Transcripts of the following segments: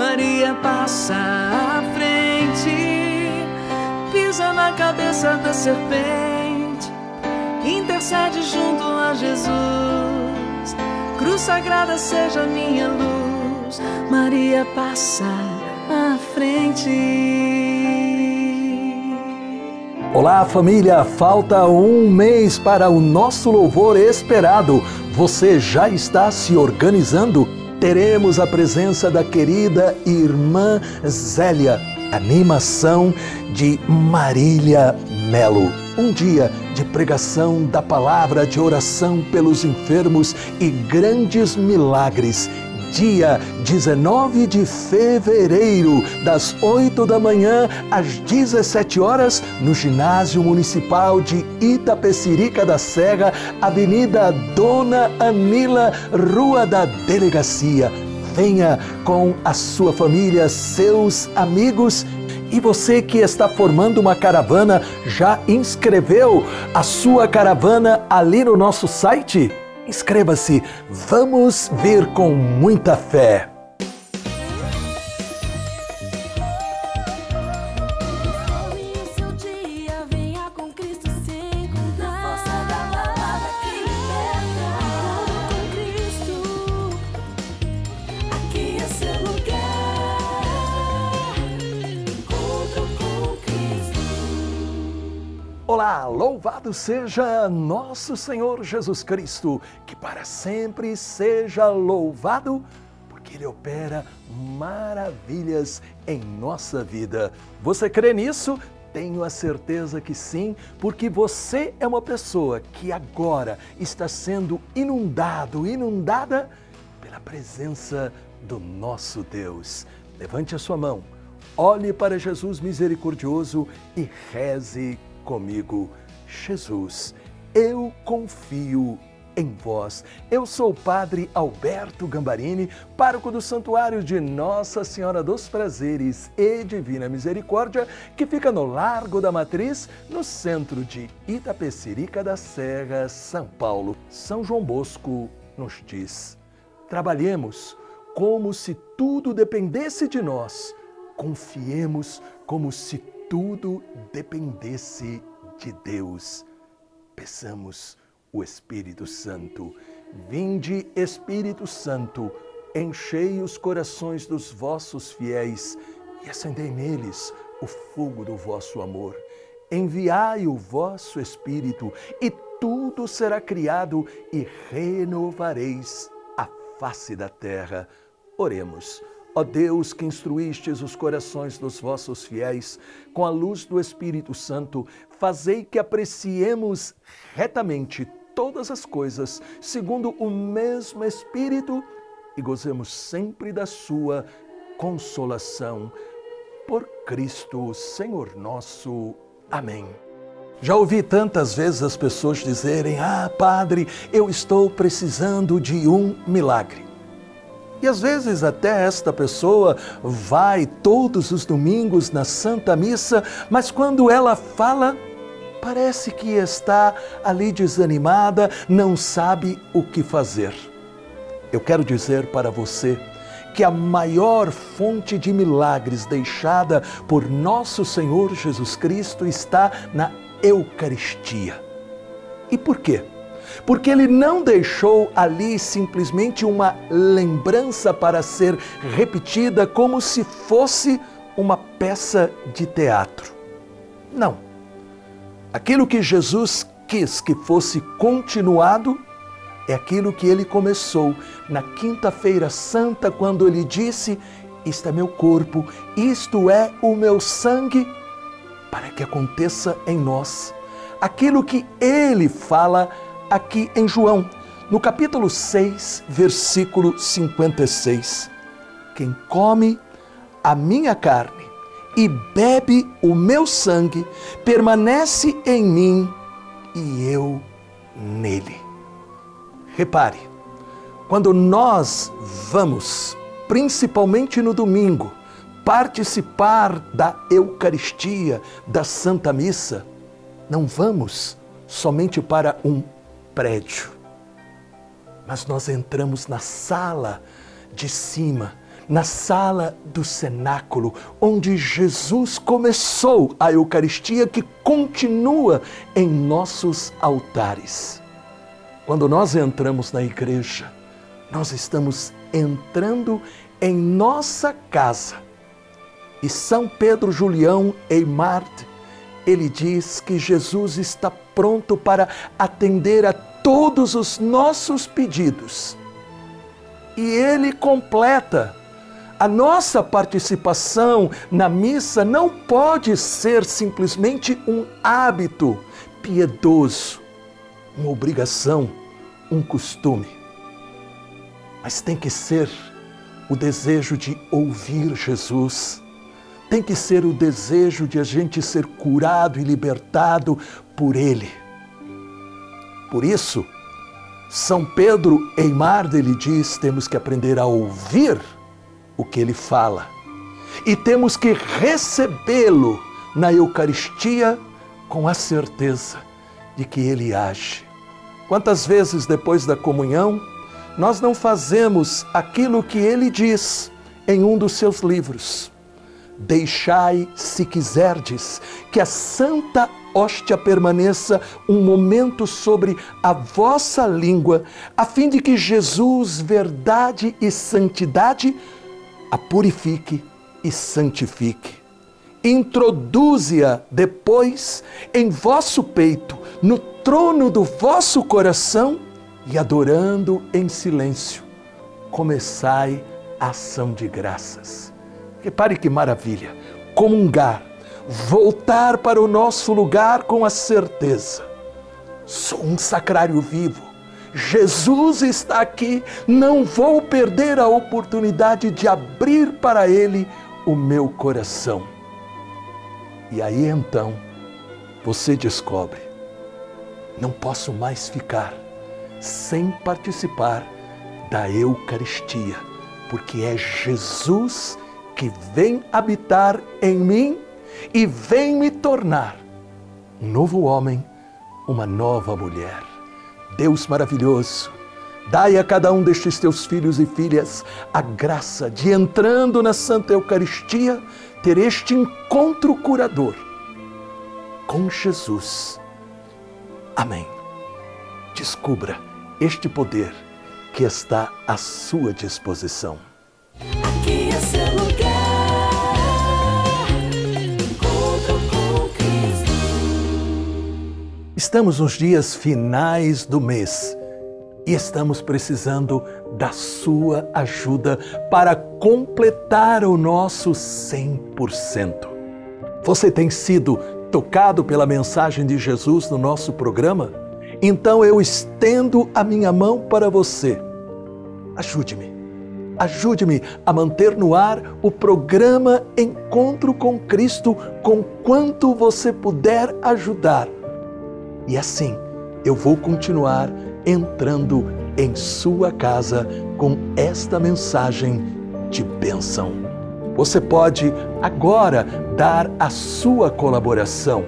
Maria passa à frente, pisa na cabeça da serpente, intercede junto a Jesus. Cruz sagrada seja minha luz, Maria passa à frente. Olá, família! Falta um mês para o nosso louvor esperado. Você já está se organizando? Teremos a presença da querida irmã Zélia, animação de Marília Melo. Um dia de pregação da palavra, de oração pelos enfermos e grandes milagres dia 19 de fevereiro, das 8 da manhã às 17 horas, no Ginásio Municipal de Itapecerica da Serra, Avenida Dona Anila, Rua da Delegacia. Venha com a sua família, seus amigos e você que está formando uma caravana, já inscreveu a sua caravana ali no nosso site? Inscreva-se, vamos ver com muita fé. Louvado seja nosso Senhor Jesus Cristo, que para sempre seja louvado, porque Ele opera maravilhas em nossa vida. Você crê nisso? Tenho a certeza que sim, porque você é uma pessoa que agora está sendo inundado, inundada pela presença do nosso Deus. Levante a sua mão, olhe para Jesus misericordioso e reze comigo, Jesus, eu confio em vós. Eu sou o Padre Alberto Gambarini, pároco do Santuário de Nossa Senhora dos Prazeres e Divina Misericórdia, que fica no Largo da Matriz, no centro de Itapecerica da Serra, São Paulo. São João Bosco nos diz: trabalhemos como se tudo dependesse de nós, confiemos como se tudo dependesse de Deus. Peçamos o Espírito Santo. Vinde, Espírito Santo, enchei os corações dos vossos fiéis e acendei neles o fogo do vosso amor. Enviai o vosso Espírito e tudo será criado e renovareis a face da terra. Oremos. Ó Deus, que instruístes os corações dos vossos fiéis com a luz do Espírito Santo, fazei que apreciemos retamente todas as coisas, segundo o mesmo Espírito, e gozemos sempre da sua consolação. Por Cristo, Senhor nosso. Amém. Já ouvi tantas vezes as pessoas dizerem: Ah, Padre, eu estou precisando de um milagre. E às vezes até esta pessoa vai todos os domingos na Santa Missa, mas quando ela fala, parece que está ali desanimada, não sabe o que fazer. Eu quero dizer para você que a maior fonte de milagres deixada por nosso Senhor Jesus Cristo está na Eucaristia. E por quê? Porque ele não deixou ali simplesmente uma lembrança para ser repetida como se fosse uma peça de teatro. Não. Aquilo que Jesus quis que fosse continuado é aquilo que ele começou na Quinta-feira Santa, quando ele disse: Isto é meu corpo, isto é o meu sangue, para que aconteça em nós aquilo que ele fala aqui em João, no capítulo 6, versículo 56. Quem come a minha carne e bebe o meu sangue permanece em mim e eu nele. Repare, quando nós vamos, principalmente no domingo, participar da Eucaristia, da Santa Missa, não vamos somente para um prédio. Mas nós entramos na sala de cima, na sala do cenáculo, onde Jesus começou a Eucaristia que continua em nossos altares. Quando nós entramos na igreja, nós estamos entrando em nossa casa. E São Pedro Julião Eimard, ele diz que Jesus está pronto para atender a todos os nossos pedidos. E ele completa. A nossa participação na missa não pode ser simplesmente um hábito piedoso, uma obrigação, um costume, mas tem que ser o desejo de ouvir Jesus, tem que ser o desejo de a gente ser curado e libertado por Ele. Por isso, São Pedro Eimard ele diz: temos que aprender a ouvir o que ele fala. E temos que recebê-lo na Eucaristia com a certeza de que ele age. Quantas vezes depois da comunhão nós não fazemos aquilo que ele diz em um dos seus livros? Deixai, se quiserdes, que a santa hóstia permaneça um momento sobre a vossa língua, a fim de que Jesus, verdade e santidade, a purifique e santifique. Introduze-a depois em vosso peito, no trono do vosso coração e adorando em silêncio, começai a ação de graças. Repare que maravilha! Comungar, voltar para o nosso lugar com a certeza. Sou um sacrário vivo Jesus está aqui, não vou perder a oportunidade de abrir para Ele o meu coração. E aí então você descobre: não posso mais ficar sem participar da Eucaristia, porque é Jesus que vem habitar em mim e vem me tornar um novo homem, uma nova mulher. Deus maravilhoso, dai a cada um destes teus filhos e filhas a graça de, entrando na Santa Eucaristia, ter este encontro curador com Jesus. Amém. Descubra este poder que está à sua disposição. Estamos nos dias finais do mês e estamos precisando da sua ajuda para completar o nosso 100%. Você tem sido tocado pela mensagem de Jesus no nosso programa? Então eu estendo a minha mão para você. Ajude-me. Ajude-me a manter no ar o programa Encontro com Cristo com quanto você puder ajudar. E assim eu vou continuar entrando em sua casa com esta mensagem de bênção. Você pode agora dar a sua colaboração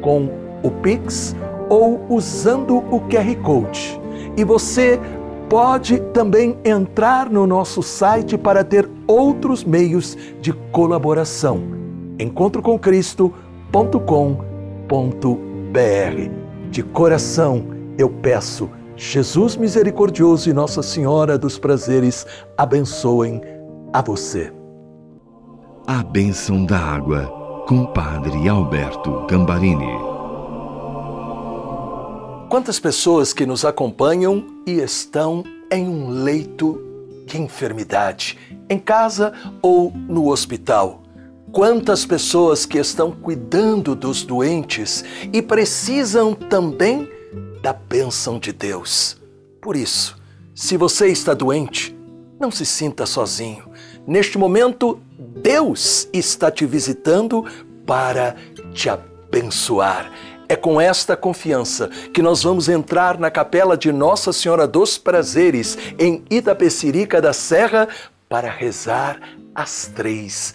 com o Pix ou usando o QR Code. E você pode também entrar no nosso site para ter outros meios de colaboração. encontrocomcristo.com.br. De coração eu peço, Jesus misericordioso e Nossa Senhora dos Prazeres abençoem a você. A bênção da água com Padre Alberto Gambarini. Quantas pessoas que nos acompanham e estão em um leito de enfermidade, em casa ou no hospital? Quantas pessoas que estão cuidando dos doentes e precisam também da bênção de Deus? Por isso, se você está doente, não se sinta sozinho. Neste momento, Deus está te visitando para te abençoar. É com esta confiança que nós vamos entrar na capela de Nossa Senhora dos Prazeres, em Itapecerica da Serra, para rezar as três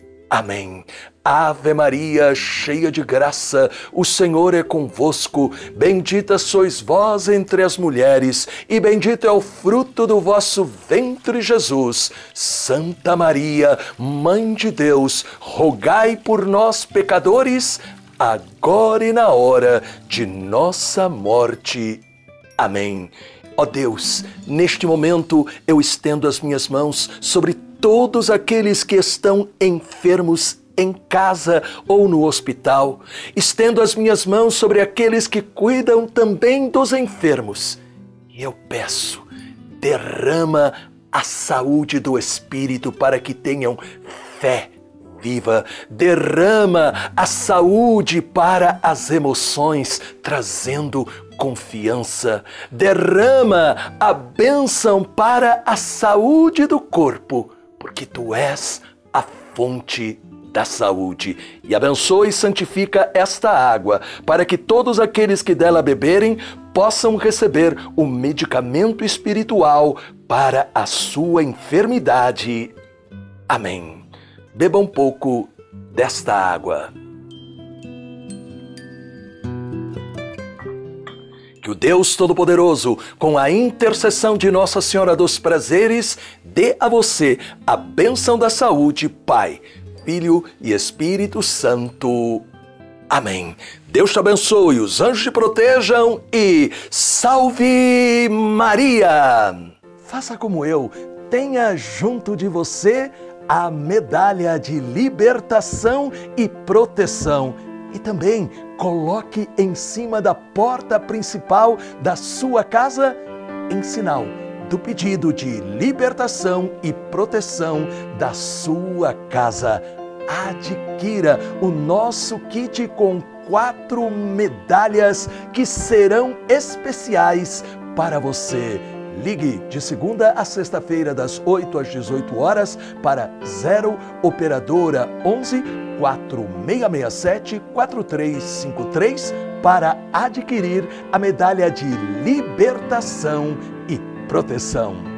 Amém. Ave Maria, cheia de graça, o Senhor é convosco. Bendita sois vós entre as mulheres, e bendito é o fruto do vosso ventre, Jesus. Santa Maria, Mãe de Deus, rogai por nós, pecadores, agora e na hora de nossa morte. Amém. Ó Deus, neste momento eu estendo as minhas mãos sobre todos aqueles que estão enfermos em casa ou no hospital. Estendo as minhas mãos sobre aqueles que cuidam também dos enfermos. E eu peço, derrama a saúde do Espírito para que tenham fé viva, derrama a saúde para as emoções, trazendo confiança, derrama a bênção para a saúde do corpo, porque tu és a fonte da saúde. E abençoa e santifica esta água, para que todos aqueles que dela beberem possam receber o medicamento espiritual para a sua enfermidade. Amém. Beba um pouco desta água. Que o Deus Todo-Poderoso, com a intercessão de Nossa Senhora dos Prazeres, dê a você a bênção da saúde, Pai Filho e Espírito Santo. Amém. Deus te abençoe, os anjos te protejam e salve Maria! Faça como eu, tenha junto de você a medalha de libertação e proteção e também coloque em cima da porta principal da sua casa em sinal do pedido de libertação e proteção da sua casa. Adquira o nosso kit com quatro medalhas que serão especiais para você. Ligue de segunda a sexta-feira, das 8 às 18 horas, para 0 Operadora 11 4667 4353 para adquirir a medalha de libertação e proteção.